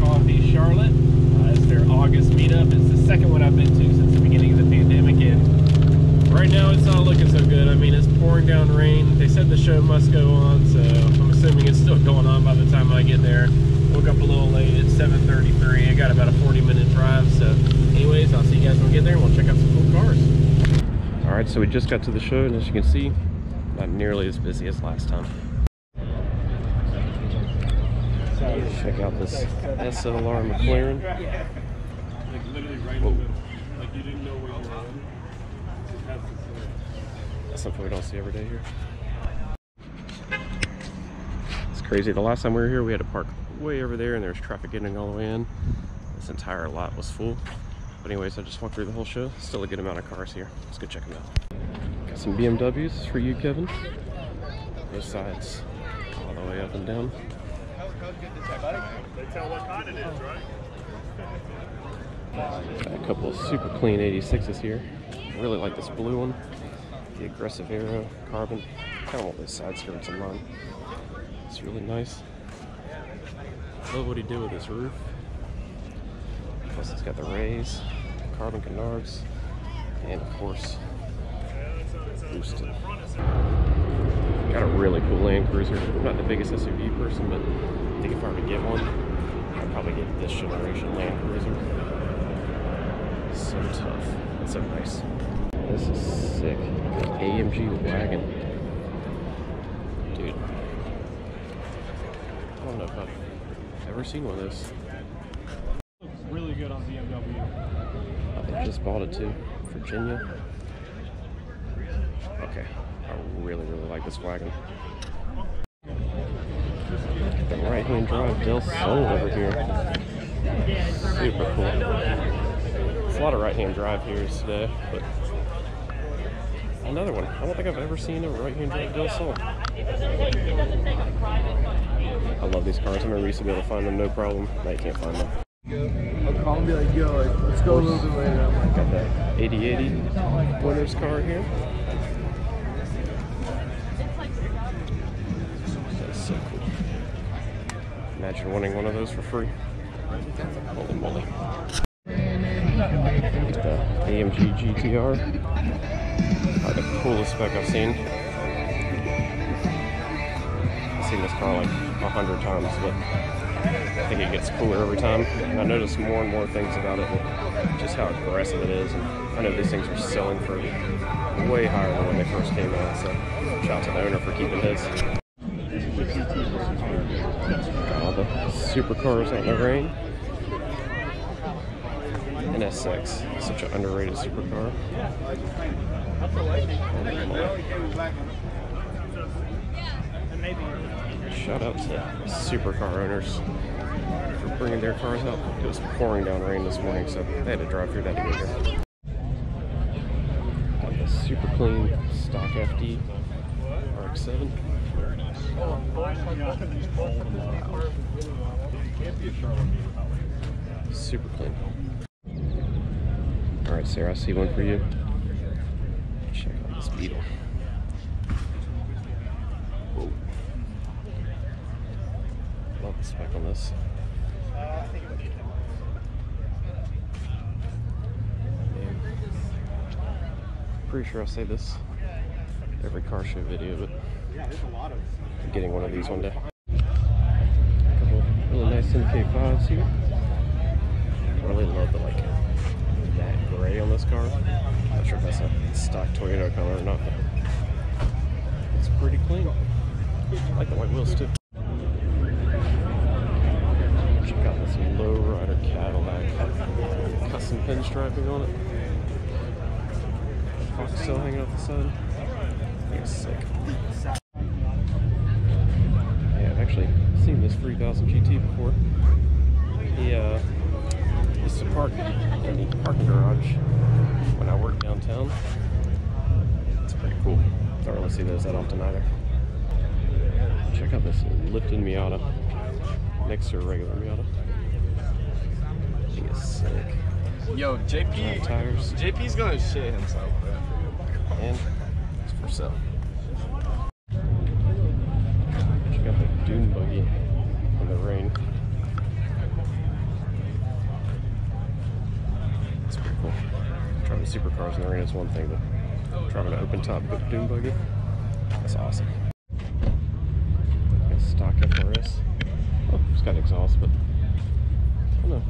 Coffee Charlotte. Uh, it's their August meetup. It's the second one I've been to since the beginning of the pandemic, and right now it's not looking so good. I mean, it's pouring down rain. They said the show must go on, so I'm assuming it's still going on by the time I get there. Woke up a little late. It's 7:33. I got about a 40-minute drive. So, anyways, I'll see you guys when we get there, we'll check out some cool cars. All right, so we just got to the show, and as you can see, not nearly as busy as last time. Check out this SLR McLaren. Whoa. That's something we don't see every day here. It's crazy. The last time we were here, we had to park way over there and there was traffic getting all the way in. This entire lot was full. But anyways, I just walked through the whole show. Still a good amount of cars here. Let's go check them out. Got some BMWs for you, Kevin. Both sides, all the way up and down. Got a couple of super clean 86s here. I really like this blue one. The aggressive aero, carbon. Kind of want those side skirts in mine. It's really nice. Love what he did with this roof. Plus it's got the rays, carbon canards, and of course, boosted. Got a really cool Land Cruiser. I'm not the biggest SUV person, but I think if I were to get one, I'd probably get this generation Land Cruiser. So tough. It's so nice. This is sick. AMG wagon. Dude. I don't know if I've ever seen one of this. Looks really good on BMW. I just bought it too. Virginia. Okay. I really, really like this wagon. Hand drive Del Sol over here. Super cool. There's a lot of right hand drive here today, but another one. I don't think I've ever seen a right hand drive Del Sol. I love these cars. I remember we used to be able to find them no problem. Now you can't find them. I'll call and be like, yo, like, let's go a little bit later. I'm like, Got that 8080 winner's car here. Imagine winning one of those for free. Holy moly. The AMG GTR. Probably the coolest spec I've seen. I've seen this car like a hundred times, but I think it gets cooler every time. And I notice more and more things about it, just how aggressive it is. And I know these things are selling for way higher than when they first came out. So shout out to the owner for keeping his. Got all the supercars in the rain. NSX, such an underrated supercar. Shout out to supercar owners for bringing their cars out. It was pouring down rain this morning, so they had to drive through that to get here. Got the super clean stock FD RX-7. Super clean. All right, Sarah, I see one for you. Check out this Beetle. Whoa. Love the spec on this. Pretty sure I'll say this every car show video, but I'm getting one of these one day. A Couple really nice MK5s here. Really love the like that gray on this car. Not sure if that's a stock Toyota color or not, but it's pretty clean. I like the white wheels too. Check out this lowrider Cadillac. Custom pinstriping on it. Fox still hanging out the side. I think it's sick. Yeah, I've actually seen this 3000 GT before. He uh, used to park in the parking garage when I worked downtown. It's pretty cool. Don't really see those that often either. Check out this lifted Miata next to a regular Miata. I think it's sick. yo, JP, tires JP's gonna shit himself. and for sale. Check out the dune buggy in the rain. It's pretty cool. Driving supercars in the rain is one thing, but Driving an open top dune buggy. That's awesome. Got stock FRS. Oh, it's got exhaust, but I don't know.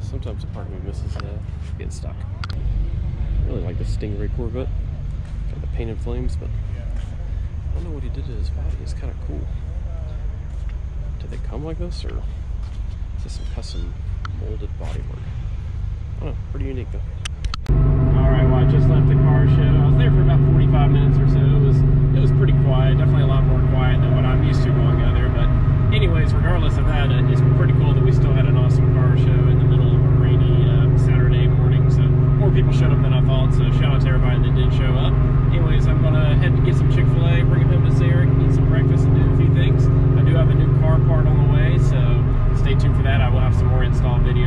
Sometimes a part of me misses uh, getting stuck. I really like the Stingray Corvette. Painted flames, but I don't know what he did to his body. It's kind of cool. Did they come like this, or is this some custom molded bodywork? I don't know. Pretty unique though. install video.